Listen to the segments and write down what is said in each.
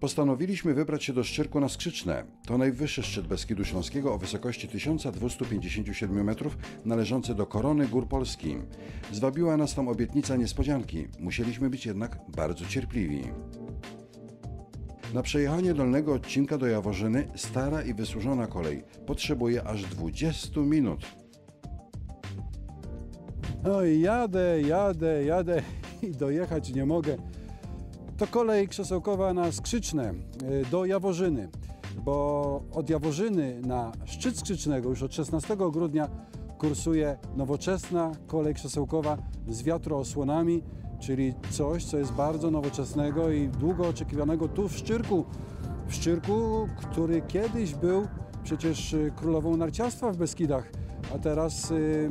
Postanowiliśmy wybrać się do Szczyrku na Skrzyczne. To najwyższy szczyt Beskidu Śląskiego o wysokości 1257 metrów, należący do korony gór Polski. Zwabiła nas tam obietnica niespodzianki. Musieliśmy być jednak bardzo cierpliwi. Na przejechanie dolnego odcinka do Jaworzyny stara i wysłużona kolej potrzebuje aż 20 minut. No i jadę, jadę, jadę i dojechać nie mogę. To kolej krzesełkowa na Skrzyczne y, do Jaworzyny, bo od Jaworzyny na szczyt Skrzycznego już od 16 grudnia kursuje nowoczesna kolej krzesełkowa z wiatroosłonami, czyli coś, co jest bardzo nowoczesnego i długo oczekiwanego tu w Szczyrku. W Szczyrku, który kiedyś był przecież y, królową narciarstwa w Beskidach, a teraz y,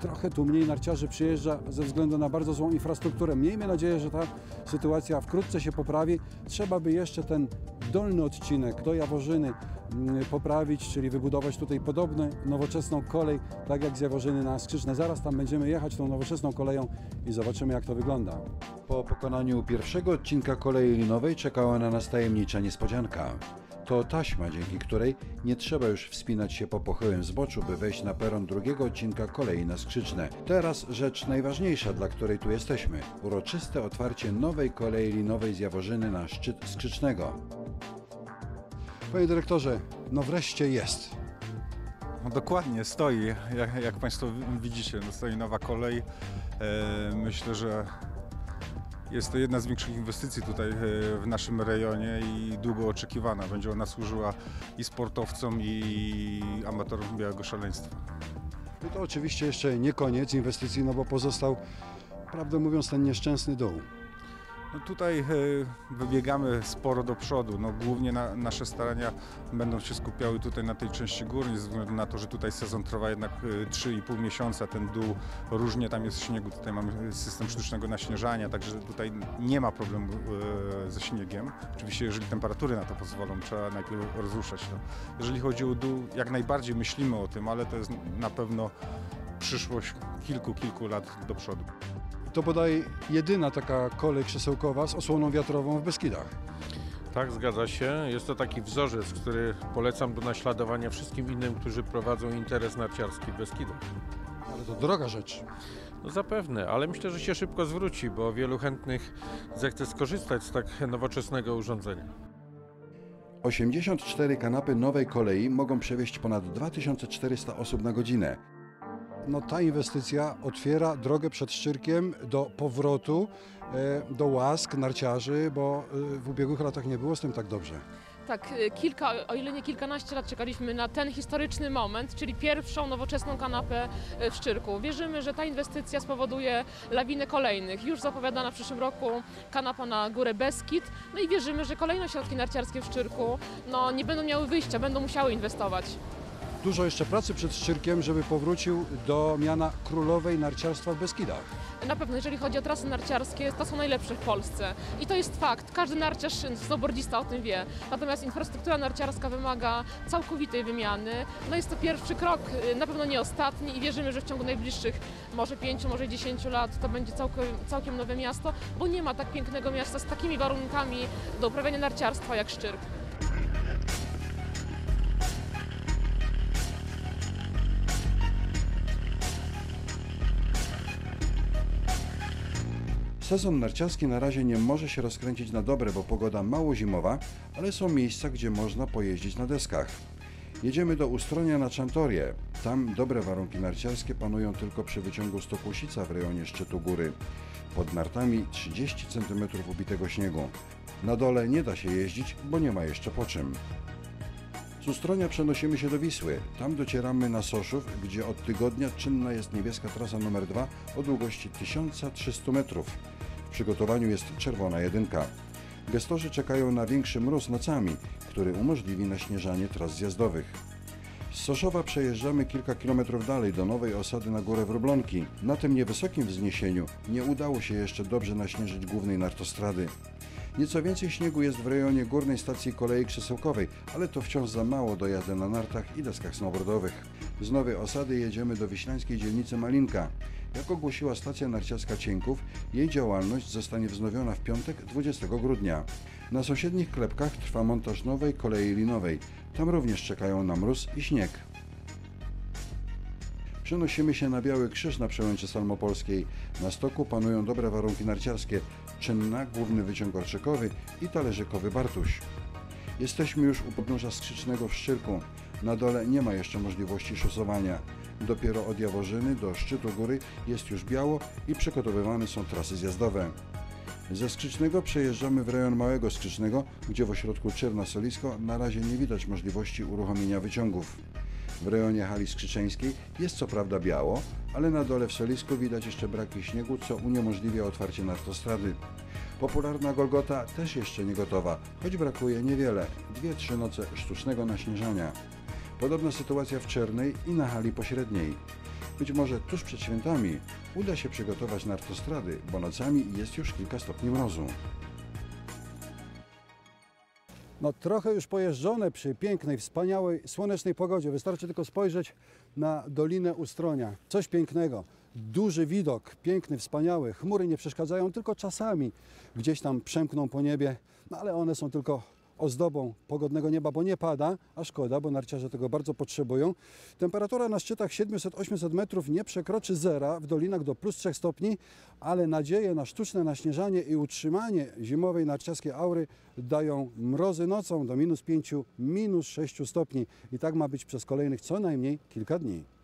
trochę tu mniej narciarzy przyjeżdża ze względu na bardzo złą infrastrukturę. Miejmy nadzieję, że ta sytuacja wkrótce się poprawi. Trzeba by jeszcze ten dolny odcinek do Jaworzyny mm, poprawić, czyli wybudować tutaj podobną nowoczesną kolej, tak jak z Jaworzyny na Skrzyczne. Zaraz tam będziemy jechać tą nowoczesną koleją i zobaczymy jak to wygląda. Po pokonaniu pierwszego odcinka kolei linowej czekała na nas tajemnicza niespodzianka. To taśma, dzięki której nie trzeba już wspinać się po pochyłym zboczu, by wejść na peron drugiego odcinka kolei na Skrzyczne. Teraz rzecz najważniejsza, dla której tu jesteśmy. Uroczyste otwarcie nowej kolei linowej z Jaworzyny na szczyt Skrzycznego. Panie dyrektorze, no wreszcie jest. No dokładnie, stoi. Jak, jak Państwo widzicie, no stoi nowa kolej. E, myślę, że jest to jedna z większych inwestycji tutaj e, w naszym rejonie i długo oczekiwana. Będzie ona służyła i sportowcom, i amatorom białego szaleństwa. I to oczywiście jeszcze nie koniec inwestycji, no bo pozostał, prawdę mówiąc, ten nieszczęsny dół. No tutaj e, wybiegamy sporo do przodu. No, głównie na, nasze starania będą się skupiały tutaj na tej części górnej, ze względu na to, że tutaj sezon trwa jednak e, 3,5 miesiąca. Ten dół różnie tam jest śniegu. Tutaj mamy system sztucznego naśnieżania, także tutaj nie ma problemu e, ze śniegiem. Oczywiście, jeżeli temperatury na to pozwolą, trzeba najpierw rozruszać to. Jeżeli chodzi o dół, jak najbardziej myślimy o tym, ale to jest na pewno przyszłość kilku, kilku lat do przodu. To bodaj jedyna taka kolej krzesełkowa z osłoną wiatrową w Beskidach. Tak, zgadza się. Jest to taki wzorzec, który polecam do naśladowania wszystkim innym, którzy prowadzą interes narciarski w Beskidach. Ale to droga rzecz. No zapewne, ale myślę, że się szybko zwróci, bo wielu chętnych zechce skorzystać z tak nowoczesnego urządzenia. 84 kanapy nowej kolei mogą przewieźć ponad 2400 osób na godzinę. No ta inwestycja otwiera drogę przed Szczyrkiem do powrotu e, do łask narciarzy, bo e, w ubiegłych latach nie było z tym tak dobrze. Tak, y, kilka, o ile nie kilkanaście lat czekaliśmy na ten historyczny moment, czyli pierwszą nowoczesną kanapę w Szczyrku. Wierzymy, że ta inwestycja spowoduje lawinę kolejnych. Już zapowiada na przyszłym roku kanapa na górę Beskid. No i wierzymy, że kolejne ośrodki narciarskie w Szczyrku no, nie będą miały wyjścia, będą musiały inwestować. Dużo jeszcze pracy przed Szczyrkiem, żeby powrócił do miana królowej narciarstwa w Beskidach. Na pewno, jeżeli chodzi o trasy narciarskie, to są najlepsze w Polsce. I to jest fakt. Każdy narciarz, snowboardzista o tym wie. Natomiast infrastruktura narciarska wymaga całkowitej wymiany. No jest to pierwszy krok, y, na pewno nie ostatni i wierzymy, że w ciągu najbliższych może pięciu, może dziesięciu lat to będzie całkiem, całkiem nowe miasto, bo nie ma tak pięknego miasta z takimi warunkami do uprawiania narciarstwa jak Szczyrk. Sezon narciarski na razie nie może się rozkręcić na dobre, bo pogoda mało zimowa, ale są miejsca, gdzie można pojeździć na deskach. Jedziemy do Ustronia na Czantorię. Tam dobre warunki narciarskie panują tylko przy wyciągu Stokłosica w rejonie szczytu góry. Pod nartami 30 cm ubitego śniegu. Na dole nie da się jeździć, bo nie ma jeszcze po czym. Z Ustronia przenosimy się do Wisły. Tam docieramy na Soszów, gdzie od tygodnia czynna jest niebieska trasa numer 2 o długości 1300 metrów. W przygotowaniu jest czerwona jedynka. Gestorzy czekają na większy mróz nocami, który umożliwi naśnieżanie tras zjazdowych. Z Soszowa przejeżdżamy kilka kilometrów dalej do nowej osady na górę Wroblonki. Na tym niewysokim wzniesieniu nie udało się jeszcze dobrze naśnieżyć głównej nartostrady. Nieco więcej śniegu jest w rejonie górnej stacji kolei krzesełkowej, ale to wciąż za mało do jazdy na nartach i deskach snowboardowych. Z nowej osady jedziemy do wiślańskiej dzielnicy Malinka. Jak ogłosiła stacja narciarska Cienków, jej działalność zostanie wznowiona w piątek 20 grudnia. Na sąsiednich klepkach trwa montaż nowej kolei linowej. Tam również czekają na mróz i śnieg. Przenosimy się na Biały Krzyż na przełęczy Salmopolskiej. Na stoku panują dobre warunki narciarskie. Czynna, główny wyciąg orczykowy i talerzykowy Bartuś. Jesteśmy już u podnóża skrzycznego w Szczyrku. Na dole nie ma jeszcze możliwości szosowania. Dopiero od Jaworzyny do szczytu góry jest już biało i przygotowywane są trasy zjazdowe. Ze Skrzycznego przejeżdżamy w rejon Małego Skrzycznego, gdzie w ośrodku Czerna Solisko na razie nie widać możliwości uruchomienia wyciągów. W rejonie hali skrzyczeńskiej jest co prawda biało, ale na dole w Solisku widać jeszcze braki śniegu, co uniemożliwia otwarcie nartostrady. Popularna Golgota też jeszcze nie gotowa, choć brakuje niewiele, dwie, trzy noce sztucznego naśnieżania. Podobna sytuacja w Czernej i na hali pośredniej. Być może tuż przed świętami uda się przygotować nartostrady, bo nocami jest już kilka stopni mrozu. No trochę już pojeżdżone przy pięknej, wspaniałej, słonecznej pogodzie. Wystarczy tylko spojrzeć na Dolinę Ustronia. Coś pięknego. Duży widok, piękny, wspaniały. Chmury nie przeszkadzają, tylko czasami gdzieś tam przemkną po niebie, no ale one są tylko ozdobą pogodnego nieba, bo nie pada, a szkoda, bo narciarze tego bardzo potrzebują. Temperatura na szczytach 700-800 metrów nie przekroczy zera, w dolinach do plus 3 stopni, ale nadzieję na sztuczne naśnieżanie i utrzymanie zimowej narciarskiej aury dają mrozy nocą do minus 5, minus 6 stopni i tak ma być przez kolejnych co najmniej kilka dni.